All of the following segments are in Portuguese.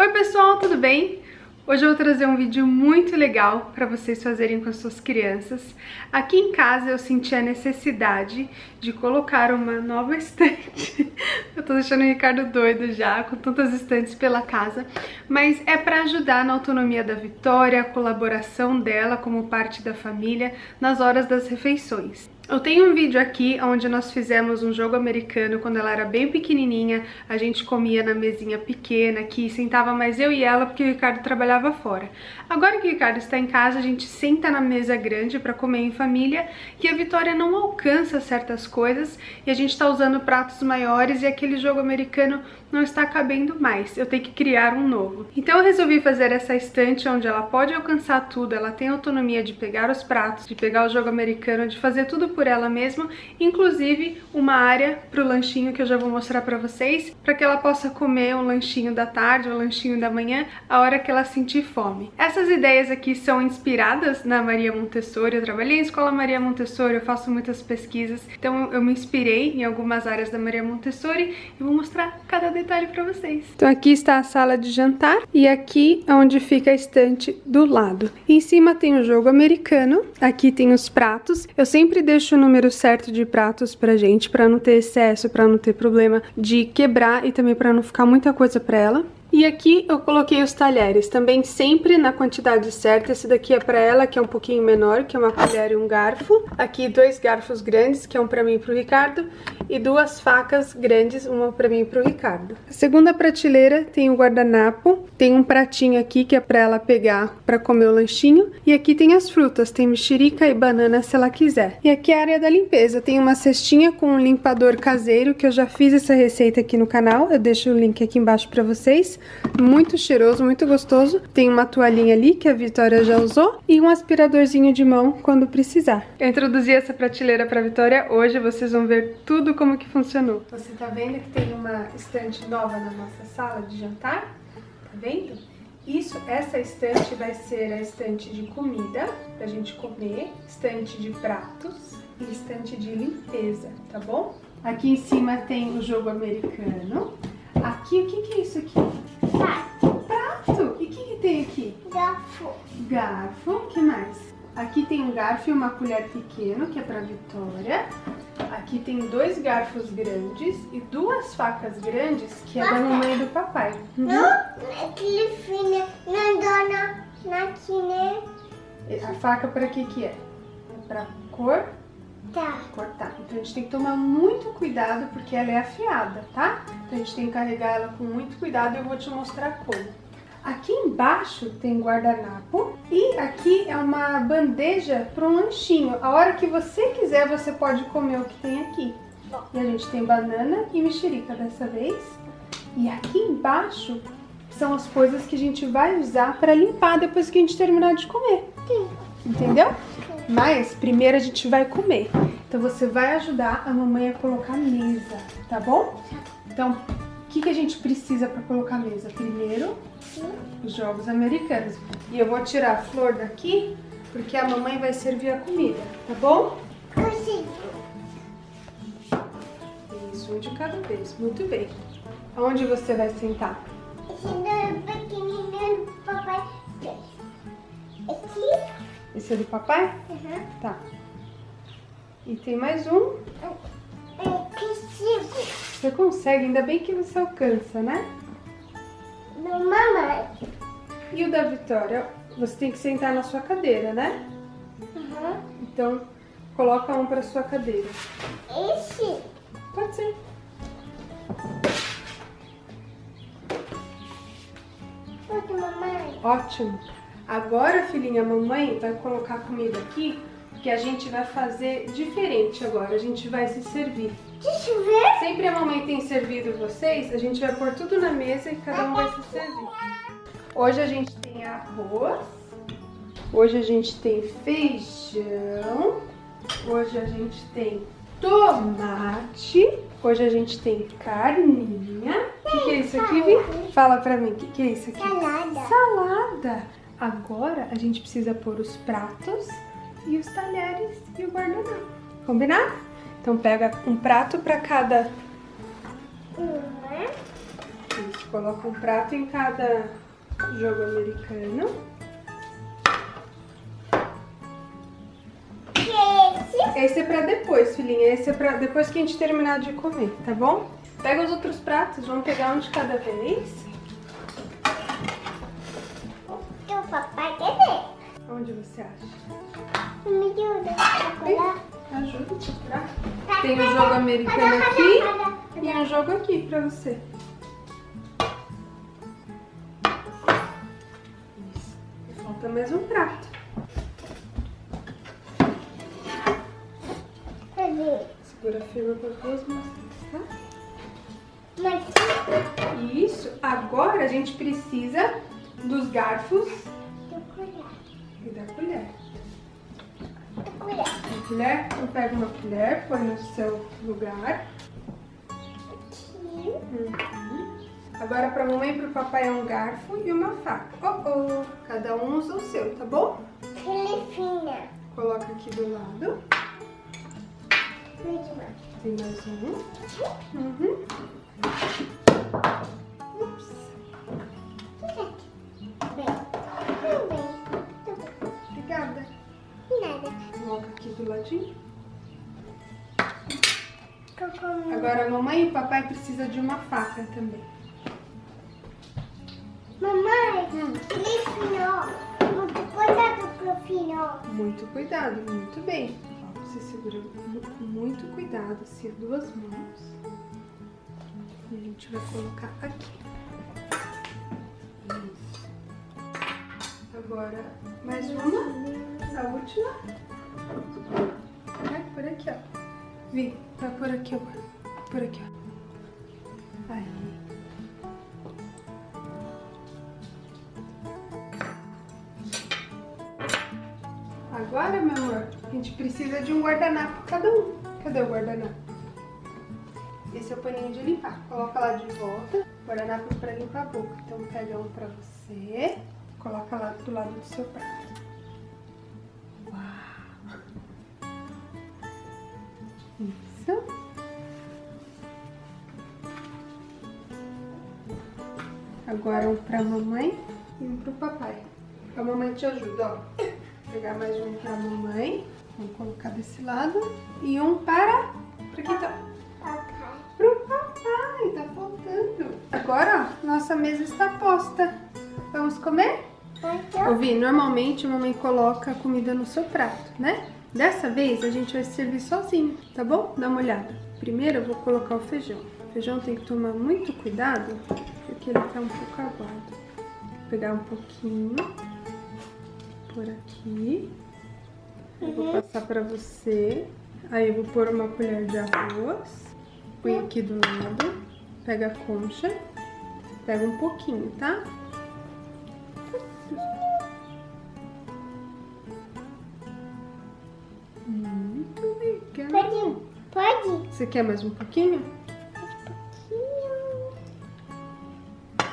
Oi pessoal, tudo bem? Hoje eu vou trazer um vídeo muito legal para vocês fazerem com as suas crianças. Aqui em casa eu senti a necessidade de colocar uma nova estante. eu tô deixando o Ricardo doido já, com tantas estantes pela casa. Mas é para ajudar na autonomia da Vitória, a colaboração dela como parte da família nas horas das refeições. Eu tenho um vídeo aqui onde nós fizemos um jogo americano quando ela era bem pequenininha, a gente comia na mesinha pequena aqui, sentava mais eu e ela porque o Ricardo trabalhava fora. Agora que o Ricardo está em casa, a gente senta na mesa grande para comer em família e a Vitória não alcança certas coisas e a gente está usando pratos maiores e aquele jogo americano não está cabendo mais, eu tenho que criar um novo. Então eu resolvi fazer essa estante onde ela pode alcançar tudo, ela tem autonomia de pegar os pratos, de pegar o jogo americano, de fazer tudo por ela mesma, inclusive uma área para o lanchinho que eu já vou mostrar para vocês, para que ela possa comer um lanchinho da tarde, um lanchinho da manhã, a hora que ela sentir fome. Essas ideias aqui são inspiradas na Maria Montessori, eu trabalhei em escola Maria Montessori, eu faço muitas pesquisas, então eu me inspirei em algumas áreas da Maria Montessori e vou mostrar cada detalhe para vocês. Então aqui está a sala de jantar e aqui é onde fica a estante do lado. Em cima tem o jogo americano, aqui tem os pratos. Eu sempre deixo o número certo de pratos pra gente, para não ter excesso, para não ter problema de quebrar e também para não ficar muita coisa para ela. E aqui eu coloquei os talheres, também sempre na quantidade certa. Esse daqui é para ela, que é um pouquinho menor, que é uma colher e um garfo. Aqui dois garfos grandes, que é um para mim e pro Ricardo. E duas facas grandes, uma para mim e pro Ricardo. A segunda prateleira tem o guardanapo. Tem um pratinho aqui que é para ela pegar para comer o lanchinho. E aqui tem as frutas, tem mexerica e banana se ela quiser. E aqui é a área da limpeza. Tem uma cestinha com um limpador caseiro, que eu já fiz essa receita aqui no canal. Eu deixo o link aqui embaixo para vocês muito cheiroso, muito gostoso. Tem uma toalhinha ali que a Vitória já usou e um aspiradorzinho de mão quando precisar. Eu introduzi essa prateleira para Vitória hoje, vocês vão ver tudo como que funcionou. Você tá vendo que tem uma estante nova na nossa sala de jantar? Tá vendo? Isso, essa estante vai ser a estante de comida pra gente comer, estante de pratos e estante de limpeza, tá bom? Aqui em cima tem o jogo americano. Aqui, o que, que é isso aqui? Prato. Prato? E o que, que tem aqui? Garfo. Garfo. O que mais? Aqui tem um garfo e uma colher pequeno, que é pra Vitória. Aqui tem dois garfos grandes e duas facas grandes, que é da mamãe e do papai. Uhum. Não, aquele filho não dona né? A faca para que que é? É pra cor Tá. cortar. Então a gente tem que tomar muito cuidado porque ela é afiada, tá? Então a gente tem que carregar ela com muito cuidado e eu vou te mostrar como. Aqui embaixo tem guardanapo e aqui é uma bandeja para um lanchinho. A hora que você quiser você pode comer o que tem aqui. E a gente tem banana e mexerica dessa vez. E aqui embaixo são as coisas que a gente vai usar para limpar depois que a gente terminar de comer. Sim. Entendeu? Mas primeiro a gente vai comer. Então você vai ajudar a mamãe a colocar a mesa, tá bom? Então, o que, que a gente precisa para colocar a mesa? Primeiro, os jogos americanos. E eu vou tirar a flor daqui, porque a mamãe vai servir a comida, tá bom? Consigo. Isso, um de cada vez. Muito bem. Aonde você vai sentar? Pequenininho do papai. Aqui. Esse é do papai? Uhum. Tá. E tem mais um. Eu consigo. Você consegue, ainda bem que você alcança, né? Do mamãe. E o da Vitória? Você tem que sentar na sua cadeira, né? Uhum. Então, coloca um para sua cadeira. Esse. Pode ser. Outro mamãe. Ótimo. Agora, filhinha, a mamãe vai colocar comida aqui, porque a gente vai fazer diferente agora. A gente vai se servir. Deixa eu ver. Sempre a mamãe tem servido vocês, a gente vai pôr tudo na mesa e cada um vai se servir. Hoje a gente tem arroz. Hoje a gente tem feijão. Hoje a gente tem tomate. Hoje a gente tem carninha. O que, que é isso aqui, Vi? Fala pra mim, o que, que é isso aqui? Salada. Salada. Agora a gente precisa pôr os pratos e os talheres e o guardanapo. Combinado? Então pega um prato pra cada Uma. Isso. coloca um prato em cada jogo americano. Esse. Esse é pra depois, filhinha. Esse é pra depois que a gente terminar de comer, tá bom? Pega os outros pratos, vamos pegar um de cada vez. O papai quer ver. Onde você acha? Tem um jogo americano aqui e um jogo aqui pra você. Falta mais um prato. Segura firme com as duas mãos, tá? Isso. Agora a gente precisa dos garfos e da colher. Procurar. A colher, então pega uma colher, põe no seu lugar. Aqui. Uhum. Agora pra mamãe e pro papai é um garfo e uma faca. Oh, oh. Cada um usa o seu, tá bom? Filipina. Coloca aqui do lado. Tem mais um. Uhum. Ups. Coloca aqui do ladinho. Agora a mamãe e o papai precisam de uma faca também. Mamãe. Hum. Muito cuidado pro filho. Muito cuidado, muito bem. Você segura mu- muito cuidado, assim, as duas mãos. E a gente vai colocar aqui. Isso. Agora, mais uma. A última. Vai por aqui, ó. Vi, vai por aqui agora. Por aqui, ó. Aí. Agora, meu amor, a gente precisa de um guardanapo cada um. Cadê o guardanapo? Esse é o paninho de limpar. Coloca lá de volta. Guardanapo para limpar a boca. Então pega um para você. Coloca lá do lado do seu prato. Isso. Agora um pra mamãe e um pro papai. A mamãe te ajuda, ó. Vou pegar mais um pra mamãe. Vamos colocar desse lado. E um para... Pra quem tá... Papai. Pro papai, tá faltando. Agora, ó, nossa mesa está posta. Vamos comer? Então. Ouvi, normalmente a mamãe coloca a comida no seu prato, né? Dessa vez a gente vai servir sozinho, tá bom? Dá uma olhada. Primeiro eu vou colocar o feijão. O feijão tem que tomar muito cuidado, porque ele tá um pouco aguado. Vou pegar um pouquinho, por aqui. Eu vou passar pra você. Aí eu vou pôr uma colher de arroz. Põe aqui do lado. Pega a concha. Pega um pouquinho, tá? Você quer mais um pouquinho? Tá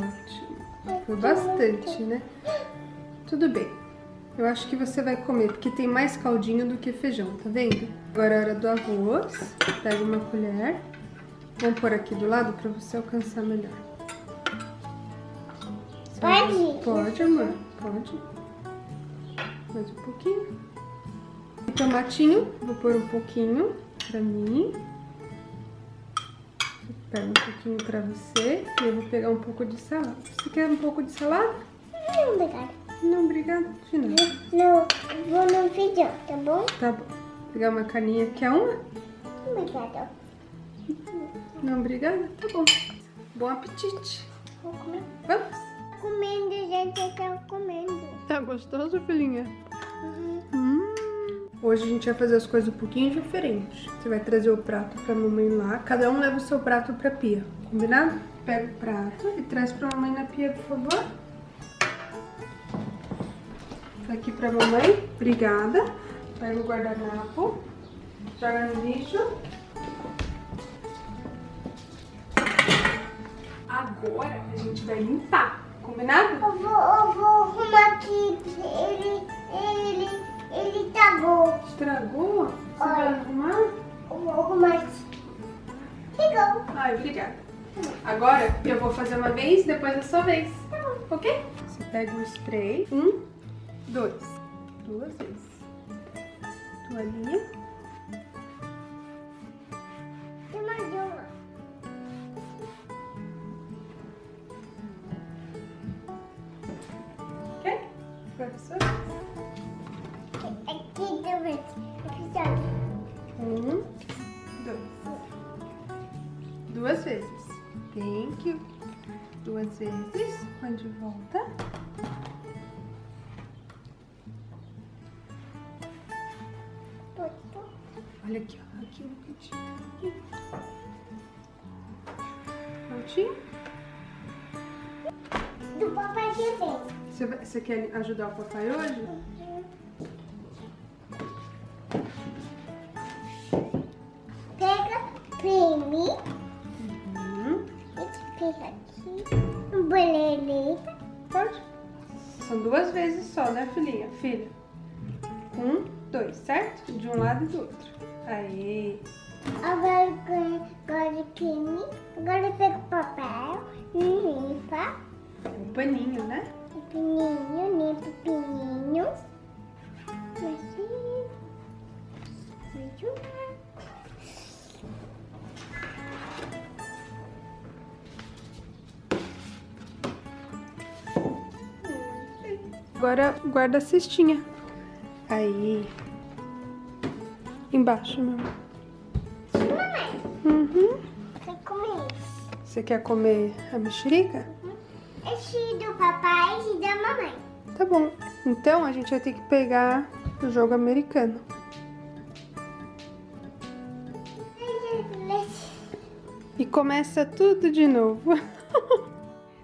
ótimo. Foi bastante, né? Tudo bem. Eu acho que você vai comer, porque tem mais caldinho do que feijão, tá vendo? Agora é hora do arroz. Pega uma colher. Vamos pôr aqui do lado pra você alcançar melhor. Pode? Pode, amor. Pode. Mais um pouquinho. Tomatinho, vou pôr um pouquinho pra mim. Pega um pouquinho pra você e eu vou pegar um pouco de salada. Você quer um pouco de salada? Não, obrigada. Não, obrigada. De nada. Não, vou no vídeo, tá bom? Tá bom. Pegar uma caninha. Quer uma? Obrigada. Não, obrigada? Tá bom. Bom apetite. Vou comer. Vamos? Comendo, gente, tá comendo. Tá gostoso, filhinha? Uhum. Hoje a gente vai fazer as coisas um pouquinho diferentes. Você vai trazer o prato pra mamãe lá. Cada um leva o seu prato pra pia. Combinado? Pega o prato e traz pra mamãe na pia, por favor. Tá aqui pra mamãe. Obrigada. Pega o guardanapo. Joga no lixo. Agora a gente vai limpar. Combinado? Eu vou, eu vou arrumar aqui. Ele, ele, ele tá bom. Estragou? Você Olha. vai arrumar? Eu vou arrumar. Pegou. Ai, obrigada. Agora eu vou fazer uma vez, depois a sua vez. Ok? Você pega o spray. Um, dois. Duas vezes. Toalhinha. Thank you. Duas vezes. Põe de volta. Olha aqui, ó. Aqui no cantinho. Prontinho? Do papai também. Você, você quer ajudar o papai hoje? Pega creme. Pega aqui. Um boleireta. Pode? São duas vezes só, né, filhinha? Filha. Um, dois, certo? De um lado e do outro. Aí. Agora agora creme. Agora pega o papel. Limpa. Um paninho, né? O pininho. Limpa o pininho. Assim. Mais uma. Agora guarda a cestinha. Aí. Embaixo, meu amor. Mamãe, Uhum. você come isso. Você quer comer a mexerica? Esse do papai e da mamãe. Tá bom. Então a gente vai ter que pegar o jogo americano. E começa tudo de novo.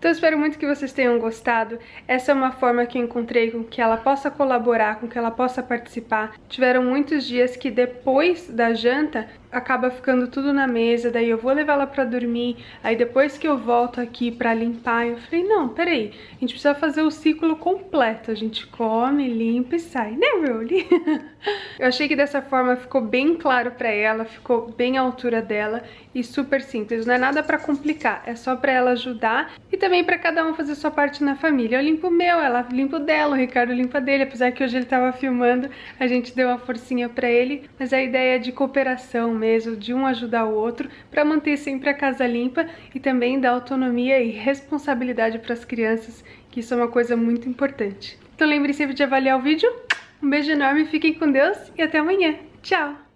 Então espero muito que vocês tenham gostado. Essa é uma forma que eu encontrei com que ela possa colaborar, com que ela possa participar. Tiveram muitos dias que depois da janta acaba ficando tudo na mesa, daí eu vou levar ela pra dormir, aí depois que eu volto aqui pra limpar, eu falei, não, peraí, a gente precisa fazer o ciclo completo, a gente come, limpa e sai, né, Rolly? eu achei que dessa forma ficou bem claro pra ela, ficou bem à altura dela e super simples, não é nada pra complicar, é só pra ela ajudar e também pra cada um fazer sua parte na família. Eu limpo o meu, ela limpa o dela, o Ricardo limpa dele, apesar que hoje ele tava filmando, a gente deu uma forcinha pra ele, mas a ideia é de cooperação mesmo, de um ajudar o outro, pra manter sempre a casa limpa e também dar autonomia e responsabilidade pras crianças, que isso é uma coisa muito importante. Então lembre sempre de avaliar o vídeo. Um beijo enorme, fiquem com Deus e até amanhã. Tchau!